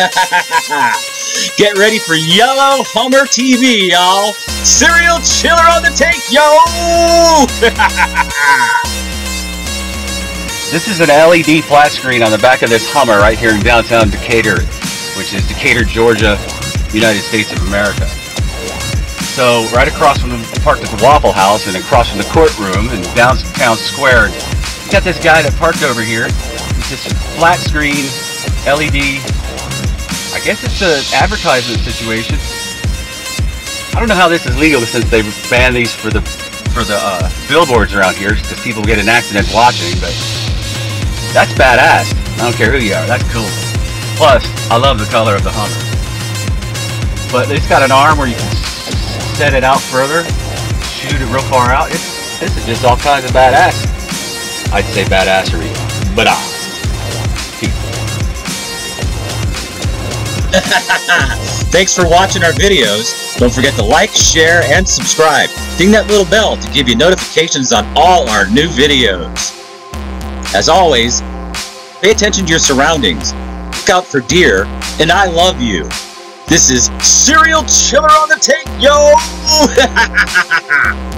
Get ready for Yellow Hummer TV, y'all. Serial chiller on the take, yo! this is an LED flat screen on the back of this Hummer right here in downtown Decatur, which is Decatur, Georgia, United States of America. So right across from the parked at the Waffle House and across from the courtroom in downtown square, you got this guy that parked over here. It's just a flat screen LED. Guess it's an advertisement situation. I don't know how this is legal since they banned these for the for the uh, billboards around here because people get in accidents watching, but that's badass. I don't care who you are. That's cool. Plus, I love the color of the Hummer. But it's got an arm where you can set it out further, shoot it real far out. It's, this is just all kinds of badass. I'd say badassery, but ah. Thanks for watching our videos. Don't forget to like, share, and subscribe. Ding that little bell to give you notifications on all our new videos. As always, pay attention to your surroundings. Look out for deer, and I love you. This is Serial Chiller on the Take, yo!